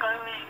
going